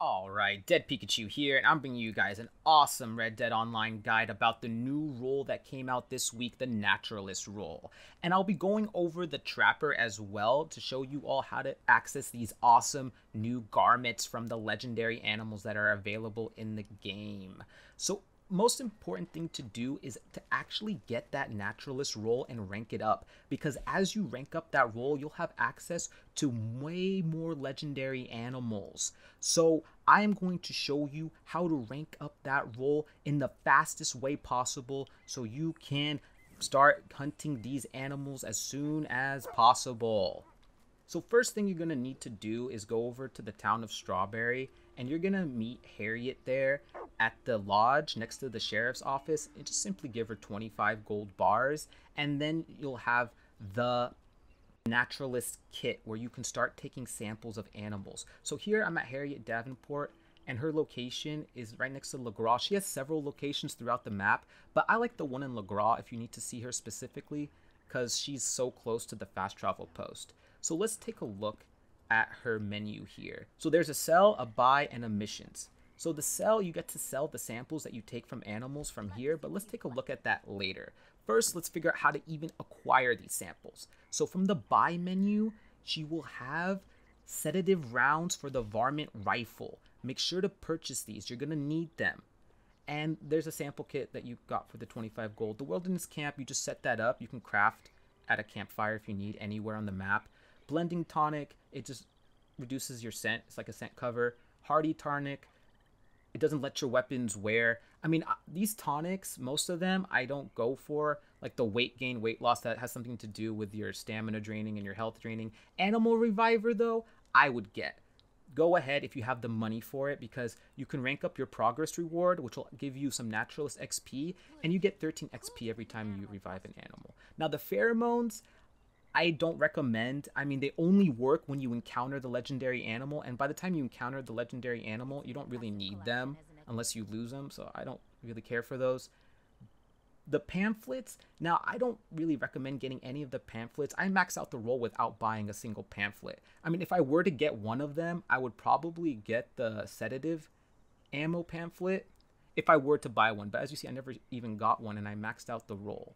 Alright, Dead Pikachu here, and I'm bringing you guys an awesome Red Dead Online guide about the new role that came out this week, the Naturalist role. And I'll be going over the Trapper as well to show you all how to access these awesome new garments from the legendary animals that are available in the game. So most important thing to do is to actually get that naturalist role and rank it up. Because as you rank up that role you'll have access to way more legendary animals. So i am going to show you how to rank up that role in the fastest way possible so you can start hunting these animals as soon as possible. So first thing you're going to need to do is go over to the town of strawberry and you're gonna meet Harriet there at the lodge next to the sheriff's office and just simply give her 25 gold bars and then you'll have the naturalist kit where you can start taking samples of animals. So here I'm at Harriet Davenport and her location is right next to Lagras. She has several locations throughout the map, but I like the one in Lagras if you need to see her specifically because she's so close to the fast travel post. So let's take a look at her menu here. So there's a sell, a buy, and a missions. So the sell, you get to sell the samples that you take from animals from here, but let's take a look at that later. First, let's figure out how to even acquire these samples. So from the buy menu, she will have sedative rounds for the varmint rifle. Make sure to purchase these. You're going to need them. And there's a sample kit that you got for the 25 gold. The wilderness camp, you just set that up. You can craft at a campfire if you need anywhere on the map. Blending tonic, it just reduces your scent. It's like a scent cover. Hardy tonic, it doesn't let your weapons wear. I mean, uh, these tonics, most of them I don't go for. Like the weight gain, weight loss, that has something to do with your stamina draining and your health draining. Animal Reviver, though, I would get. Go ahead if you have the money for it because you can rank up your progress reward, which will give you some naturalist XP, and you get 13 XP every time you revive an animal. Now, the pheromones, I don't recommend. I mean, they only work when you encounter the legendary animal, and by the time you encounter the legendary animal, you don't really need them unless you lose them, so I don't really care for those. The pamphlets, now I don't really recommend getting any of the pamphlets. I max out the role without buying a single pamphlet. I mean, if I were to get one of them, I would probably get the sedative ammo pamphlet if I were to buy one. But as you see, I never even got one and I maxed out the role.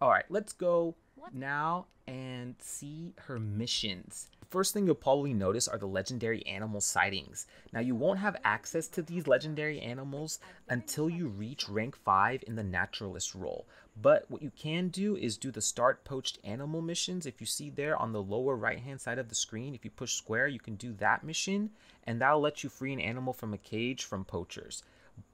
All right, let's go now and see her missions. First thing you'll probably notice are the legendary animal sightings. Now you won't have access to these legendary animals until you reach rank 5 in the naturalist role. But what you can do is do the start poached animal missions. If you see there on the lower right hand side of the screen, if you push square, you can do that mission and that'll let you free an animal from a cage from poachers.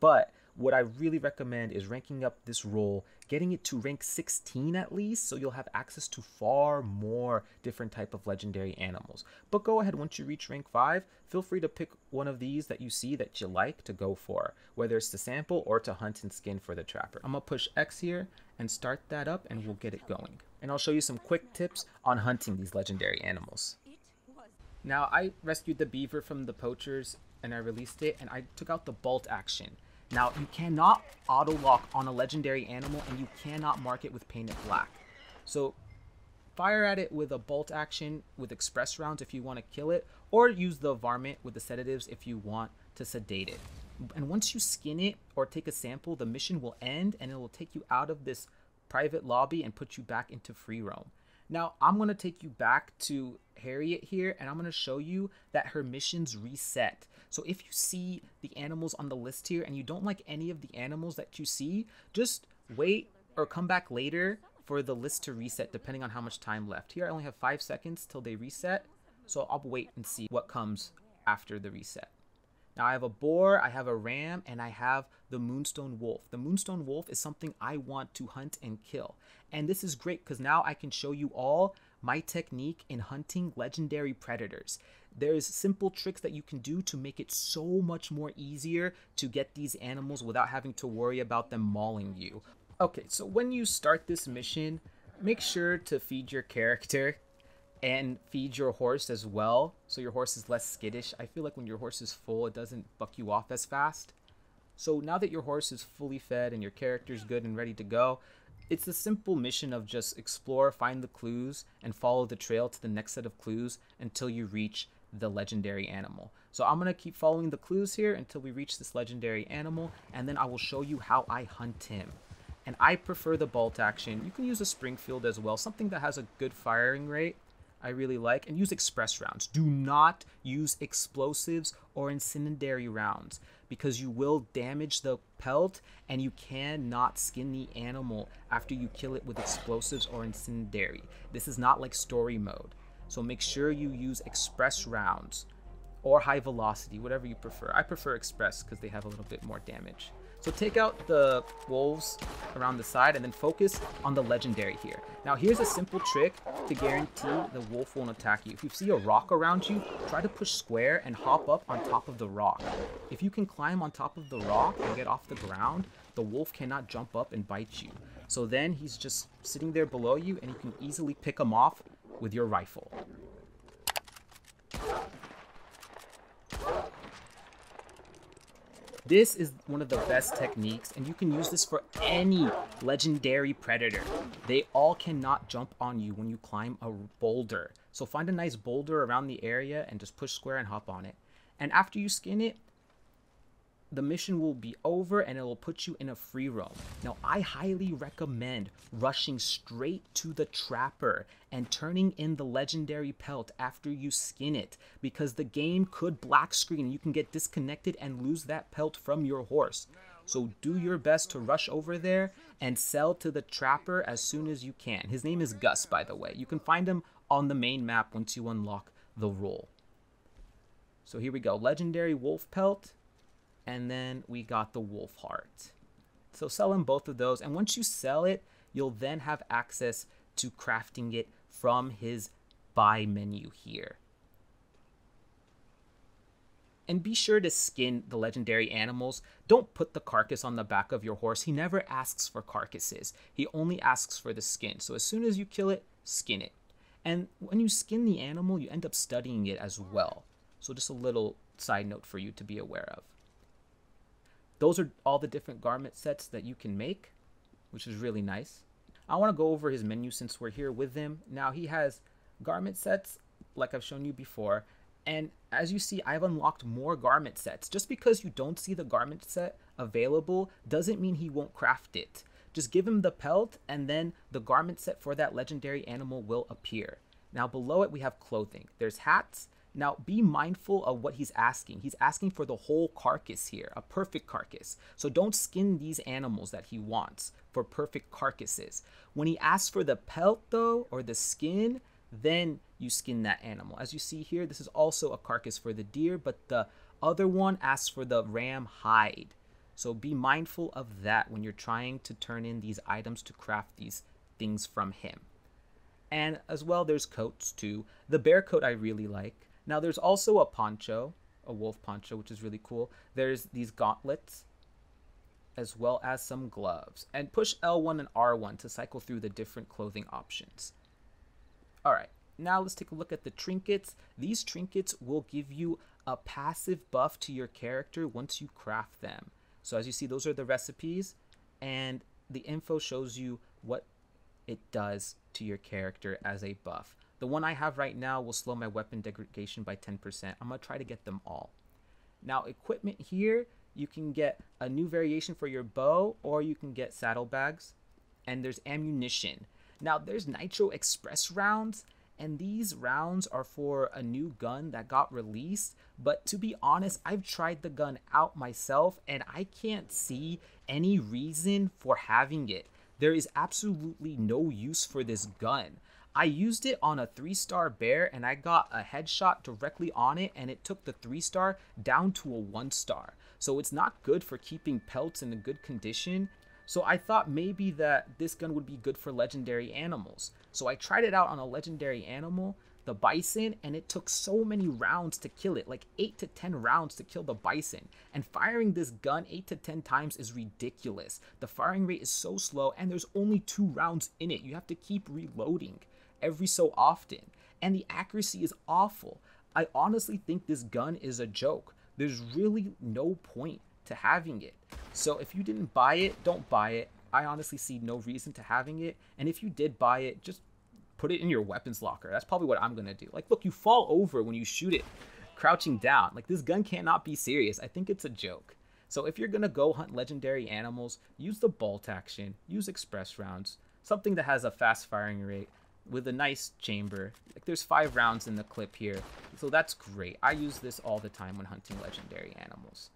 But what I really recommend is ranking up this role, getting it to rank 16 at least, so you'll have access to far more different type of legendary animals. But go ahead, once you reach rank 5, feel free to pick one of these that you see that you like to go for, whether it's to sample or to hunt and skin for the trapper. I'm gonna push X here and start that up and we'll get it going. And I'll show you some quick tips on hunting these legendary animals. Now I rescued the beaver from the poachers and I released it and I took out the bolt action. Now, you cannot auto lock on a legendary animal and you cannot mark it with painted black. So fire at it with a bolt action with express rounds if you want to kill it, or use the varmint with the sedatives if you want to sedate it. And once you skin it or take a sample, the mission will end and it will take you out of this private lobby and put you back into free roam. Now, I'm going to take you back to Harriet here, and I'm going to show you that her missions reset. So if you see the animals on the list here and you don't like any of the animals that you see, just wait or come back later for the list to reset depending on how much time left. Here I only have 5 seconds till they reset, so I'll wait and see what comes after the reset. Now I have a boar, I have a ram, and I have the moonstone wolf. The moonstone wolf is something I want to hunt and kill. And this is great because now I can show you all my technique in hunting legendary predators. There's simple tricks that you can do to make it so much more easier to get these animals without having to worry about them mauling you. Okay, so when you start this mission, make sure to feed your character and feed your horse as well so your horse is less skittish. I feel like when your horse is full, it doesn't buck you off as fast. So now that your horse is fully fed and your character's good and ready to go, it's the simple mission of just explore, find the clues, and follow the trail to the next set of clues until you reach the legendary animal. So I'm going to keep following the clues here until we reach this legendary animal, and then I will show you how I hunt him. And I prefer the bolt action. You can use a Springfield as well, something that has a good firing rate. I really like, and use express rounds. Do not use explosives or incendiary rounds because you will damage the pelt and you cannot skin the animal after you kill it with explosives or incendiary. This is not like story mode. So make sure you use express rounds or high velocity, whatever you prefer. I prefer express because they have a little bit more damage. So take out the wolves around the side and then focus on the legendary here. Now here's a simple trick to guarantee the wolf won't attack you. If you see a rock around you, try to push square and hop up on top of the rock. If you can climb on top of the rock and get off the ground, the wolf cannot jump up and bite you. So then he's just sitting there below you and you can easily pick him off with your rifle. This is one of the best techniques, and you can use this for any legendary predator. They all cannot jump on you when you climb a boulder. So find a nice boulder around the area and just push square and hop on it. And after you skin it, the mission will be over and it will put you in a free roam. Now, I highly recommend rushing straight to the trapper and turning in the legendary pelt after you skin it because the game could black screen. And you can get disconnected and lose that pelt from your horse. So do your best to rush over there and sell to the trapper as soon as you can. His name is Gus, by the way. You can find him on the main map once you unlock the role. So here we go. Legendary wolf pelt and then we got the wolf heart. So sell them both of those, and once you sell it, you'll then have access to crafting it from his buy menu here. And be sure to skin the legendary animals. Don't put the carcass on the back of your horse. He never asks for carcasses. He only asks for the skin. So as soon as you kill it, skin it. And when you skin the animal, you end up studying it as well. So just a little side note for you to be aware of those are all the different garment sets that you can make, which is really nice. I want to go over his menu since we're here with him. Now he has garment sets like I've shown you before. And as you see, I've unlocked more garment sets. Just because you don't see the garment set available doesn't mean he won't craft it. Just give him the pelt and then the garment set for that legendary animal will appear. Now below it we have clothing. There's hats, now, be mindful of what he's asking. He's asking for the whole carcass here, a perfect carcass. So don't skin these animals that he wants for perfect carcasses. When he asks for the pelt, though, or the skin, then you skin that animal. As you see here, this is also a carcass for the deer, but the other one asks for the ram hide. So be mindful of that when you're trying to turn in these items to craft these things from him. And as well, there's coats too. The bear coat I really like. Now there's also a poncho, a wolf poncho, which is really cool. There's these gauntlets, as well as some gloves. And push L1 and R1 to cycle through the different clothing options. Alright, now let's take a look at the trinkets. These trinkets will give you a passive buff to your character once you craft them. So as you see, those are the recipes, and the info shows you what it does to your character as a buff. The one I have right now will slow my weapon degradation by 10%. I'm going to try to get them all. Now, equipment here, you can get a new variation for your bow, or you can get saddlebags. And there's ammunition. Now, there's Nitro Express rounds, and these rounds are for a new gun that got released. But to be honest, I've tried the gun out myself, and I can't see any reason for having it. There is absolutely no use for this gun. I used it on a three star bear and I got a headshot directly on it and it took the three star down to a one star. So it's not good for keeping pelts in a good condition. So I thought maybe that this gun would be good for legendary animals. So I tried it out on a legendary animal, the bison, and it took so many rounds to kill it, like 8 to 10 rounds to kill the bison. And firing this gun 8 to 10 times is ridiculous. The firing rate is so slow and there's only 2 rounds in it. You have to keep reloading every so often, and the accuracy is awful. I honestly think this gun is a joke. There's really no point to having it. So if you didn't buy it, don't buy it. I honestly see no reason to having it. And if you did buy it, just put it in your weapons locker. That's probably what I'm gonna do. Like, look, you fall over when you shoot it. crouching down. Like this gun cannot be serious. I think it's a joke. So if you're gonna go hunt legendary animals, use the bolt action, use express rounds, something that has a fast firing rate with a nice chamber. Like there's five rounds in the clip here, so that's great. I use this all the time when hunting legendary animals.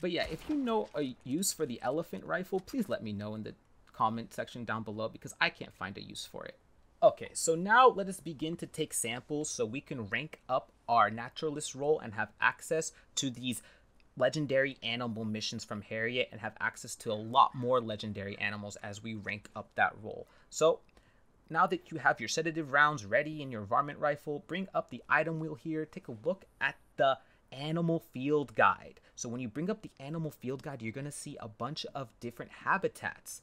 But yeah, if you know a use for the elephant rifle, please let me know in the comment section down below because I can't find a use for it. Okay, so now let us begin to take samples so we can rank up our naturalist role and have access to these legendary animal missions from Harriet and have access to a lot more legendary animals as we rank up that role. So now that you have your sedative rounds ready in your varmint rifle, bring up the item wheel here, take a look at the animal field guide. So when you bring up the animal field guide, you're going to see a bunch of different habitats.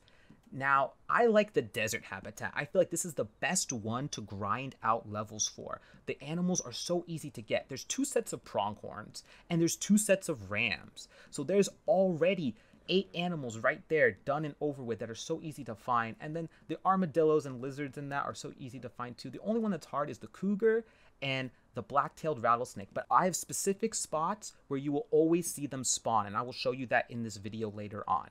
Now, I like the desert habitat. I feel like this is the best one to grind out levels for. The animals are so easy to get. There's two sets of pronghorns and there's two sets of rams. So there's already eight animals right there done and over with that are so easy to find. And then the armadillos and lizards in that are so easy to find too. The only one that's hard is the cougar and the black-tailed rattlesnake. But I have specific spots where you will always see them spawn and I will show you that in this video later on.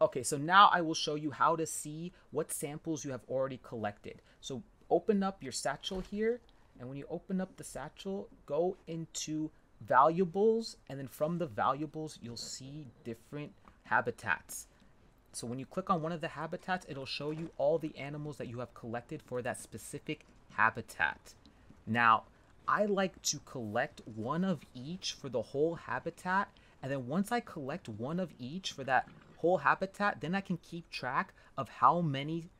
Okay, so now I will show you how to see what samples you have already collected. So open up your satchel here, and when you open up the satchel, go into valuables, and then from the valuables, you'll see different habitats. So when you click on one of the habitats, it'll show you all the animals that you have collected for that specific habitat. Now, I like to collect one of each for the whole habitat, and then once I collect one of each for that whole habitat, then I can keep track of how many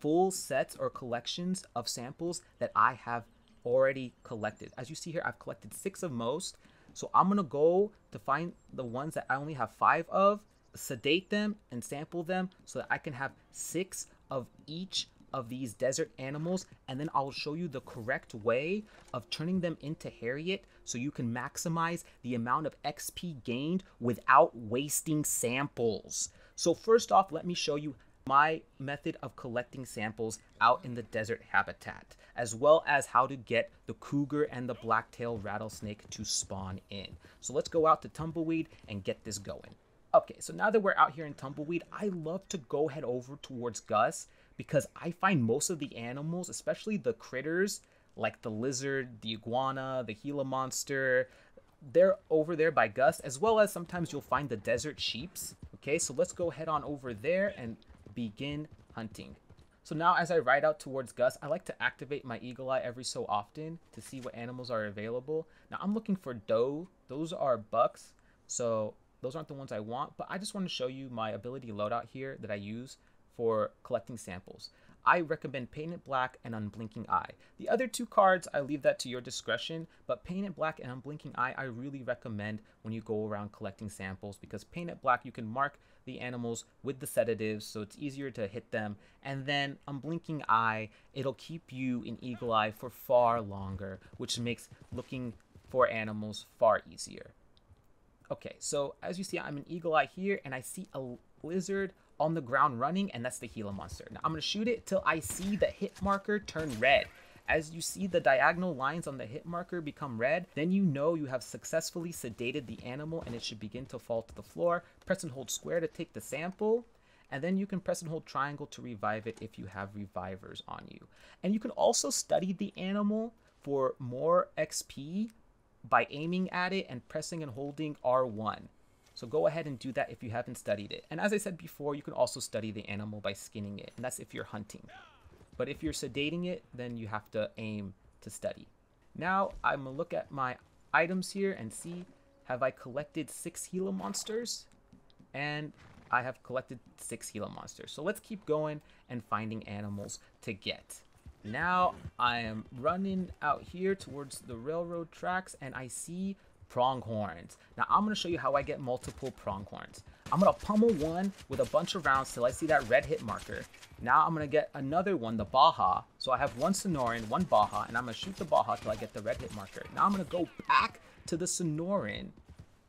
full sets or collections of samples that I have already collected. As you see here, I've collected six of most. So I'm gonna go to find the ones that I only have five of, sedate them and sample them so that I can have six of each of these desert animals and then I'll show you the correct way of turning them into Harriet so you can maximize the amount of XP gained without wasting samples. So first off, let me show you my method of collecting samples out in the desert habitat, as well as how to get the cougar and the black-tailed rattlesnake to spawn in. So let's go out to Tumbleweed and get this going. Okay, so now that we're out here in Tumbleweed, I love to go head over towards Gus because I find most of the animals, especially the critters like the lizard, the iguana, the Gila monster, they're over there by Gus, as well as sometimes you'll find the desert sheeps. Okay, so let's go head on over there and begin hunting. So now as I ride out towards Gus, I like to activate my eagle eye every so often to see what animals are available. Now I'm looking for doe. Those are bucks. So those aren't the ones I want, but I just want to show you my ability loadout here that I use for collecting samples. I recommend Painted Black and Unblinking Eye. The other two cards, I leave that to your discretion, but Painted Black and Unblinking Eye, I really recommend when you go around collecting samples because Painted Black, you can mark the animals with the sedatives, so it's easier to hit them. And then Unblinking Eye, it'll keep you in Eagle Eye for far longer, which makes looking for animals far easier. Okay, so as you see, I'm an Eagle Eye here, and I see a lizard on the ground running, and that's the Gila monster. Now I'm to shoot it till I see the hit marker turn red. As you see the diagonal lines on the hit marker become red, then you know you have successfully sedated the animal and it should begin to fall to the floor. Press and hold square to take the sample, and then you can press and hold triangle to revive it if you have revivers on you. And you can also study the animal for more XP by aiming at it and pressing and holding R1. So go ahead and do that if you haven't studied it. And as I said before, you can also study the animal by skinning it, and that's if you're hunting. But if you're sedating it, then you have to aim to study. Now I'm gonna look at my items here and see, have I collected six Gila monsters? And I have collected six Gila monsters. So let's keep going and finding animals to get. Now I am running out here towards the railroad tracks and I see pronghorns. Now I'm going to show you how I get multiple pronghorns. I'm going to pummel one with a bunch of rounds till I see that red hit marker. Now I'm going to get another one, the Baja. So I have one Sonoran, one Baja, and I'm going to shoot the Baja till I get the red hit marker. Now I'm going to go back to the Sonoran,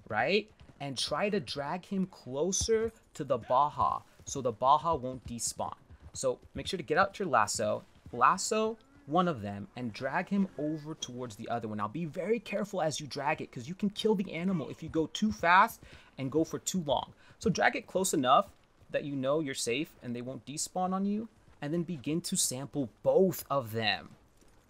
right? And try to drag him closer to the Baja so the Baja won't despawn. So make sure to get out your lasso, lasso one of them and drag him over towards the other one. Now be very careful as you drag it because you can kill the animal if you go too fast and go for too long. So drag it close enough that you know you're safe and they won't despawn on you and then begin to sample both of them.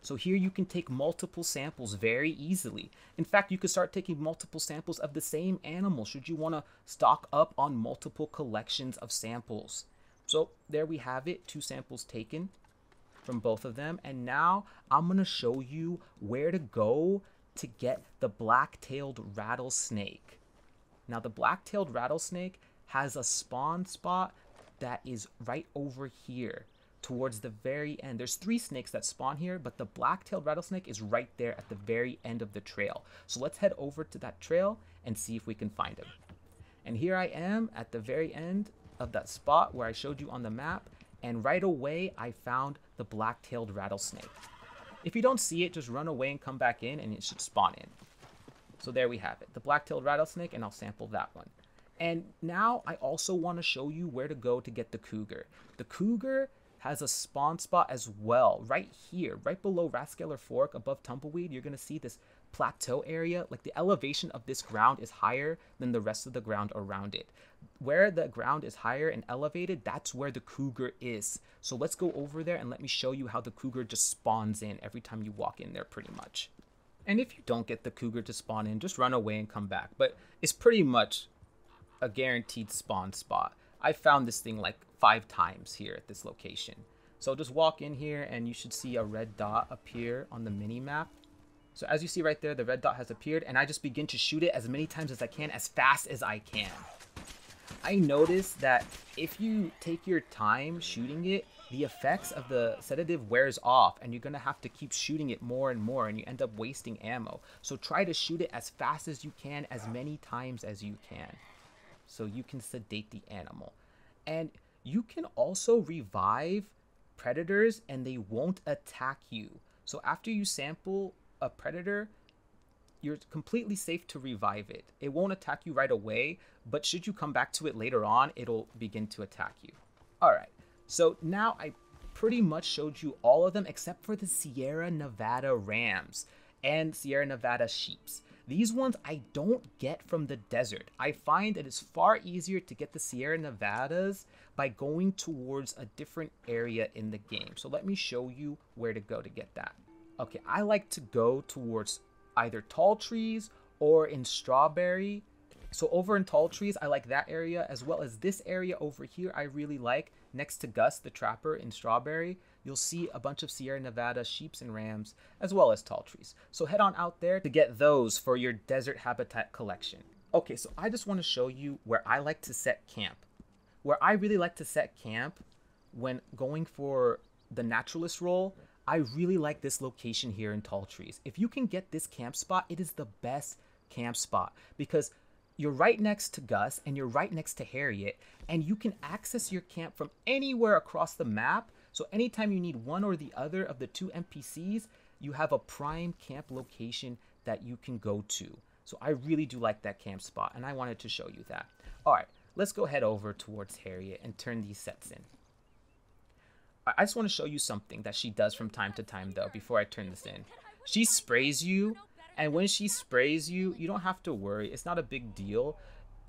So here you can take multiple samples very easily. In fact, you could start taking multiple samples of the same animal should you want to stock up on multiple collections of samples. So there we have it, two samples taken from both of them. And now I'm going to show you where to go to get the black-tailed rattlesnake. Now the black-tailed rattlesnake has a spawn spot that is right over here towards the very end. There's three snakes that spawn here, but the black-tailed rattlesnake is right there at the very end of the trail. So let's head over to that trail and see if we can find him. And here I am at the very end of that spot where I showed you on the map, and right away I found the black-tailed rattlesnake. If you don't see it, just run away and come back in and it should spawn in. So there we have it, the black-tailed rattlesnake, and I'll sample that one. And now I also want to show you where to go to get the cougar. The cougar has a spawn spot as well, right here, right below Rathskeller Fork, above Tumbleweed. You're going to see this plateau area. Like the elevation of this ground is higher than the rest of the ground around it. Where the ground is higher and elevated, that's where the cougar is. So let's go over there and let me show you how the cougar just spawns in every time you walk in there pretty much. And if you don't get the cougar to spawn in, just run away and come back. But it's pretty much a guaranteed spawn spot. I found this thing like five times here at this location. So just walk in here and you should see a red dot appear on the mini map. So as you see right there, the red dot has appeared and I just begin to shoot it as many times as I can, as fast as I can. I noticed that if you take your time shooting it, the effects of the sedative wears off and you're going to have to keep shooting it more and more and you end up wasting ammo. So try to shoot it as fast as you can, as many times as you can. So you can sedate the animal. And you can also revive predators and they won't attack you. So after you sample a predator, you're completely safe to revive it. It won't attack you right away, but should you come back to it later on, it'll begin to attack you. All right, so now I pretty much showed you all of them except for the Sierra Nevada Rams and Sierra Nevada Sheeps. These ones I don't get from the desert. I find it is far easier to get the Sierra Nevadas by going towards a different area in the game. So let me show you where to go to get that. Okay, I like to go towards either tall trees or in strawberry. So over in tall trees, I like that area as well as this area over here I really like next to Gus the Trapper in strawberry you'll see a bunch of Sierra Nevada sheeps and rams, as well as tall trees. So head on out there to get those for your desert habitat collection. Okay, so I just want to show you where I like to set camp. Where I really like to set camp when going for the naturalist role, I really like this location here in Tall Trees. If you can get this camp spot, it is the best camp spot because you're right next to Gus and you're right next to Harriet, and you can access your camp from anywhere across the map so anytime you need one or the other of the two NPCs, you have a prime camp location that you can go to. So I really do like that camp spot, and I wanted to show you that. All right, let's go head over towards Harriet and turn these sets in. I just want to show you something that she does from time to time, though, before I turn this in. She sprays you, and when she sprays you, you don't have to worry. It's not a big deal.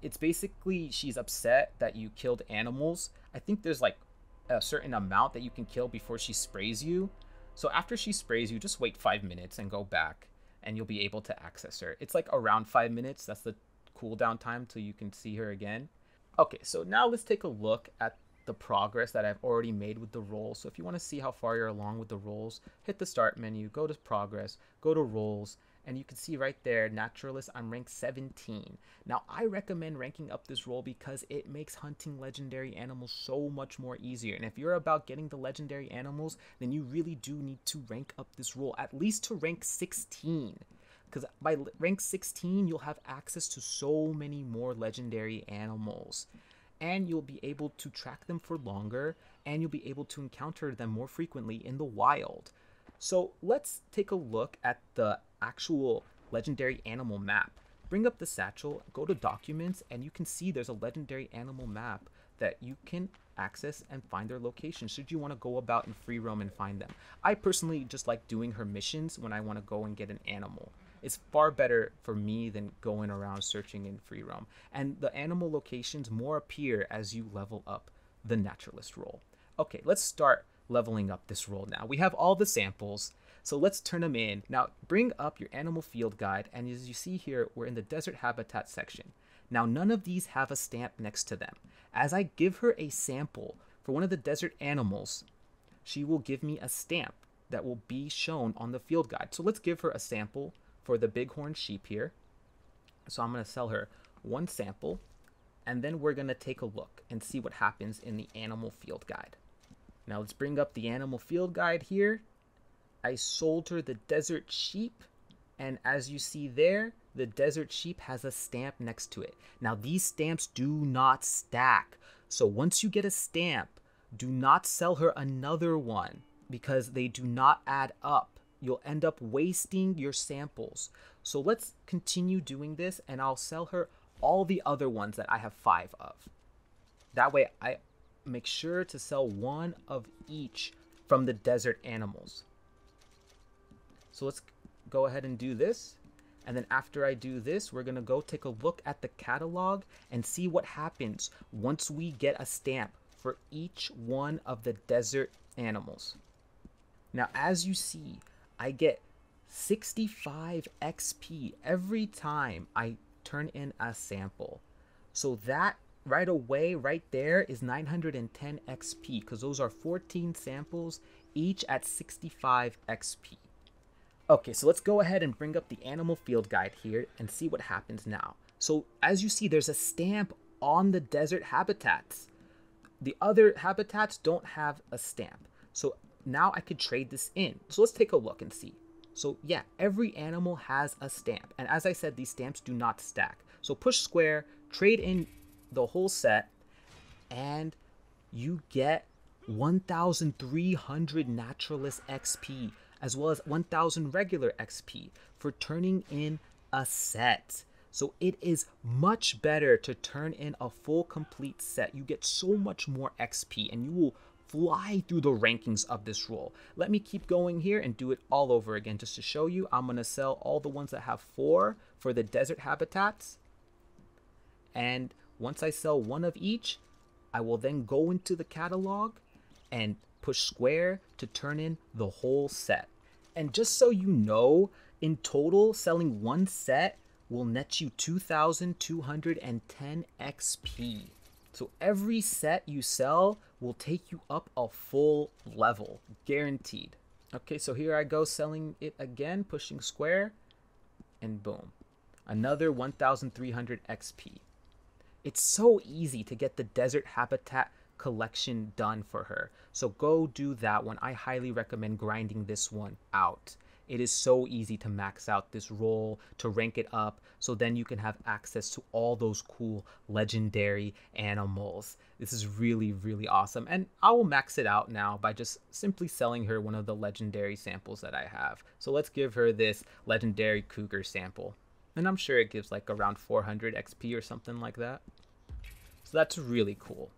It's basically she's upset that you killed animals. I think there's like a certain amount that you can kill before she sprays you. So after she sprays you, just wait five minutes and go back, and you'll be able to access her. It's like around five minutes. That's the cooldown time till you can see her again. Okay, so now let's take a look at the progress that I've already made with the roles. So if you want to see how far you're along with the roles, hit the start menu, go to progress, go to roles, and you can see right there naturalist i'm rank 17 now i recommend ranking up this role because it makes hunting legendary animals so much more easier. And if you're about getting the legendary animals then you really do need to rank up this role at least to rank 16 because by rank 16 you'll have access to so many more legendary animals and you'll be able to track them for longer and you'll be able to encounter them more frequently in the wild so let's take a look at the actual legendary animal map. Bring up the satchel, go to documents, and you can see there's a legendary animal map that you can access and find their location should you want to go about in free roam and find them. I personally just like doing her missions when I want to go and get an animal. It's far better for me than going around searching in free roam. And the animal locations more appear as you level up the naturalist role. Okay, let's start leveling up this role now. We have all the samples, so let's turn them in. Now, bring up your animal field guide, and as you see here, we're in the desert habitat section. Now, none of these have a stamp next to them. As I give her a sample for one of the desert animals, she will give me a stamp that will be shown on the field guide. So let's give her a sample for the bighorn sheep here. So I'm going to sell her one sample, and then we're going to take a look and see what happens in the animal field guide. Now let's bring up the animal field guide here. I sold her the desert sheep, and as you see there, the desert sheep has a stamp next to it. Now, these stamps do not stack. So once you get a stamp, do not sell her another one because they do not add up. You'll end up wasting your samples. So let's continue doing this and I'll sell her all the other ones that I have five of. That way I make sure to sell one of each from the desert animals. So let's go ahead and do this. And then after I do this, we're to go take a look at the catalog and see what happens once we get a stamp for each one of the desert animals. Now, as you see, I get 65 XP every time I turn in a sample. So that right away, right there, is 910 XP because those are 14 samples, each at 65 XP. Okay, so let's go ahead and bring up the animal field guide here and see what happens now. So as you see, there's a stamp on the desert habitats. The other habitats don't have a stamp. So now I could trade this in. So let's take a look and see. So yeah, every animal has a stamp. And as I said, these stamps do not stack. So push square, trade in the whole set, and you get 1,300 Naturalist XP as well as 1000 regular XP for turning in a set. So it is much better to turn in a full complete set. You get so much more XP and you will fly through the rankings of this rule. Let me keep going here and do it all over again just to show you. I'm going to sell all the ones that have four for the desert habitats. And once I sell one of each, I will then go into the catalog and push square to turn in the whole set. And just so you know, in total, selling one set will net you 2,210 XP. So every set you sell will take you up a full level, guaranteed. Okay, so here I go selling it again, pushing square, and boom. Another 1,300 XP. It's so easy to get the desert habitat collection done for her. So go do that one. I highly recommend grinding this one out. It is so easy to max out this role, to rank it up, so then you can have access to all those cool legendary animals. This is really, really awesome. And I will max it out now by just simply selling her one of the legendary samples that I have. So let's give her this legendary cougar sample. And I'm sure it gives like around 400 XP or something like that. So that's really cool.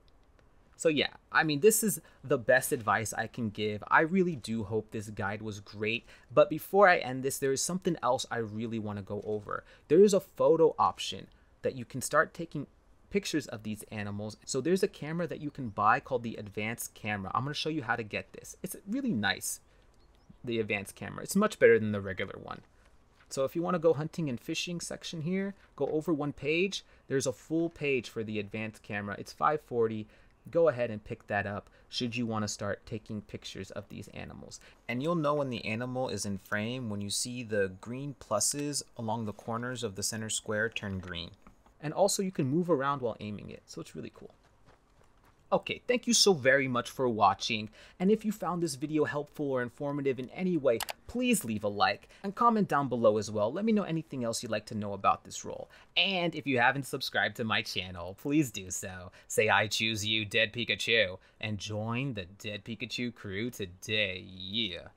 So yeah, I mean, this is the best advice I can give. I really do hope this guide was great. But before I end this, there is something else I really want to go over. There is a photo option that you can start taking pictures of these animals. So there's a camera that you can buy called the advanced camera. I'm going to show you how to get this. It's really nice, the advanced camera. It's much better than the regular one. So if you want to go hunting and fishing section here, go over one page. There's a full page for the advanced camera. It's 540 go ahead and pick that up should you want to start taking pictures of these animals. And you'll know when the animal is in frame when you see the green pluses along the corners of the center square turn green. And also you can move around while aiming it, so it's really cool. Okay, thank you so very much for watching, and if you found this video helpful or informative in any way, please leave a like, and comment down below as well. Let me know anything else you'd like to know about this role. And if you haven't subscribed to my channel, please do so. Say I choose you, Dead Pikachu, and join the Dead Pikachu crew today, yeah.